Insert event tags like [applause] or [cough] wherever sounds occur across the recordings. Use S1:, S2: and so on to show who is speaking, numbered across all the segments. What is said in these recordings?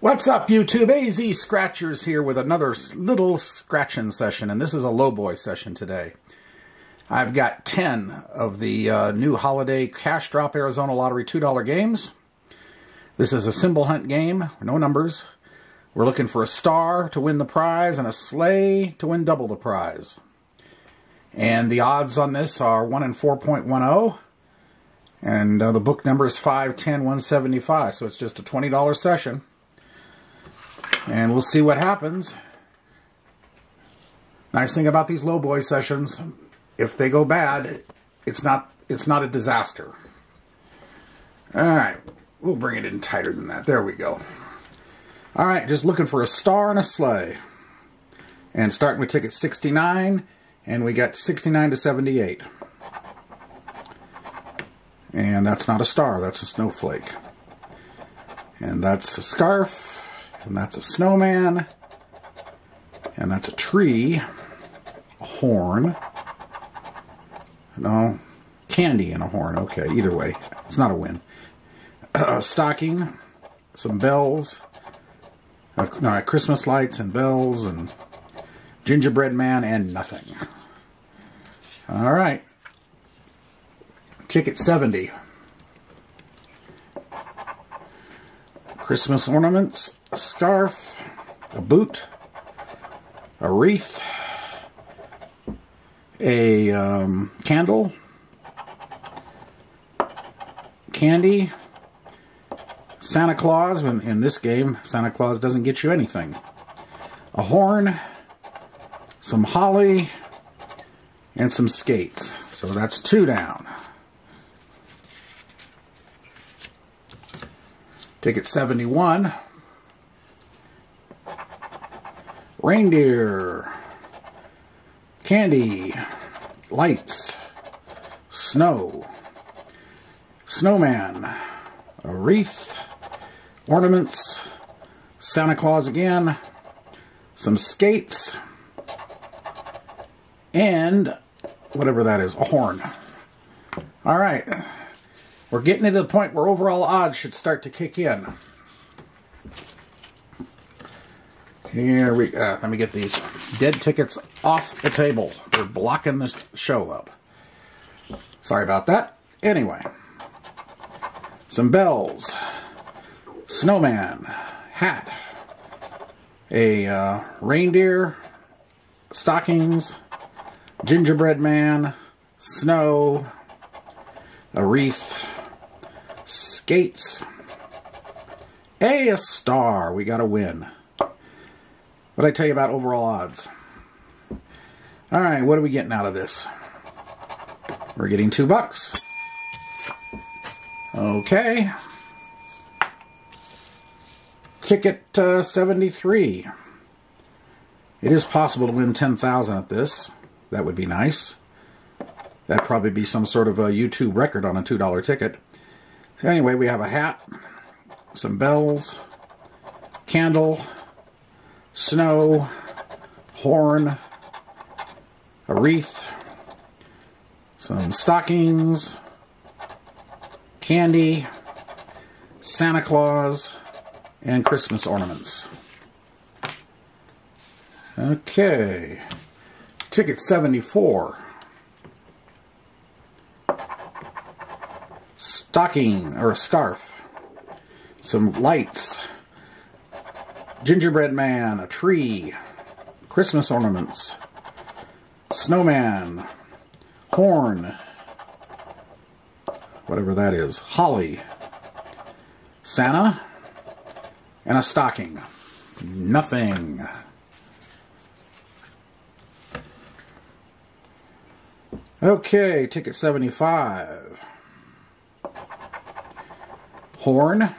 S1: What's up, YouTube? AZ Scratchers here with another little scratching session, and this is a low boy session today. I've got 10 of the uh, new holiday Cash Drop Arizona Lottery $2 games. This is a symbol hunt game, no numbers. We're looking for a star to win the prize and a sleigh to win double the prize. And the odds on this are 1 in 4.10, and uh, the book number is 510 175, so it's just a $20 session and we'll see what happens. Nice thing about these low boy sessions, if they go bad, it's not it's not a disaster. All right, we'll bring it in tighter than that. There we go. All right, just looking for a star and a sleigh. And starting with ticket 69, and we got 69 to 78. And that's not a star, that's a snowflake. And that's a scarf, and that's a snowman. And that's a tree. A horn. No. Candy and a horn. Okay, either way. It's not a win. [clears throat] A stocking. Some bells. Uh, no, Christmas lights and bells and gingerbread man and nothing. All right. Ticket 70. Christmas ornaments, a scarf, a boot, a wreath, a um, candle, candy, Santa Claus. In, in this game, Santa Claus doesn't get you anything. A horn, some holly, and some skates. So that's two down. Ticket 71. Reindeer. Candy. Lights. Snow. Snowman. A wreath. Ornaments. Santa Claus again. Some skates. And whatever that is, a horn. All right. We're getting to the point where overall odds should start to kick in. Here we uh, let me get these dead tickets off the table. They're blocking the show up. Sorry about that. Anyway, some bells, snowman, hat, a uh, reindeer, stockings, gingerbread man, snow, a wreath, skates. A, a star. We got to win. What I tell you about overall odds? All right, what are we getting out of this? We're getting two bucks. Okay. Ticket uh, 73. It is possible to win 10,000 at this. That would be nice. That'd probably be some sort of a YouTube record on a $2 ticket. So anyway, we have a hat, some bells, candle, snow, horn, a wreath, some stockings, candy, Santa Claus, and Christmas ornaments. Okay. Ticket 74. stocking or a scarf, some lights, gingerbread man, a tree, Christmas ornaments, snowman, horn, whatever that is, holly, Santa, and a stocking. Nothing. Okay, ticket 75 horn,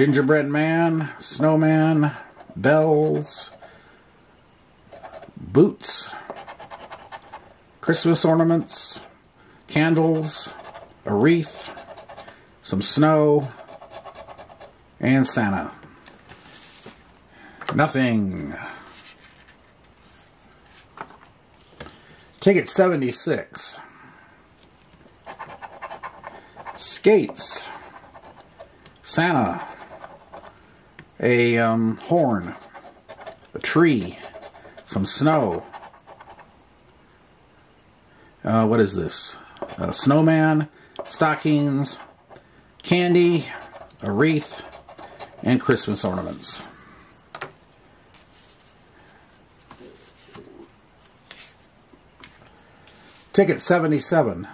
S1: gingerbread man, snowman, bells, boots, Christmas ornaments, candles, a wreath, some snow, and Santa. Nothing. Ticket 76 skates, Santa, a um, horn, a tree, some snow. Uh, what is this? A snowman, stockings, candy, a wreath, and Christmas ornaments. Ticket 77.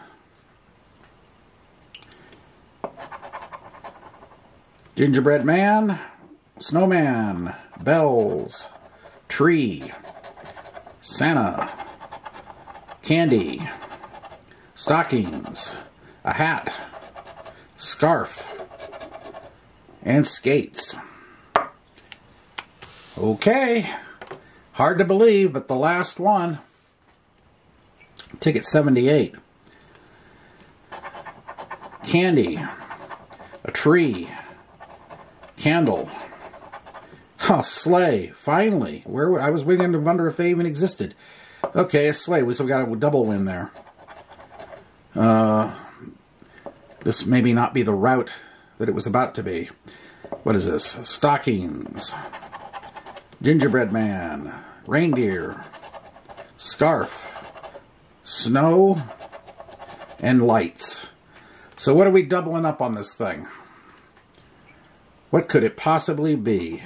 S1: Gingerbread Man, Snowman, Bells, Tree, Santa, Candy, Stockings, a hat, Scarf, and Skates. Okay, hard to believe, but the last one, ticket 78. Candy, a tree, Candle. Oh, sleigh. Finally. Where I was waiting to wonder if they even existed. Okay, a sleigh. We still got a double win there. Uh, this maybe not be the route that it was about to be. What is this? Stockings. Gingerbread man. Reindeer. Scarf. Snow. And lights. So what are we doubling up on this thing? What could it possibly be?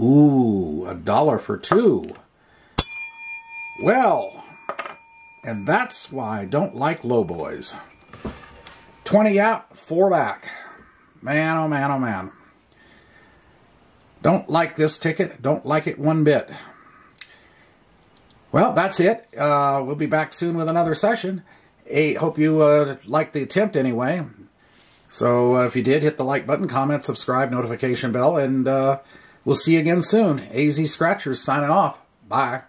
S1: Ooh, a dollar for two. Well, and that's why I don't like low boys. 20 out, 4 back. Man, oh man, oh man. Don't like this ticket. Don't like it one bit. Well, that's it. Uh, we'll be back soon with another session. Hey, hope you uh, liked the attempt anyway. So uh, if you did, hit the like button, comment, subscribe, notification bell, and uh, we'll see you again soon. AZ Scratchers signing off. Bye.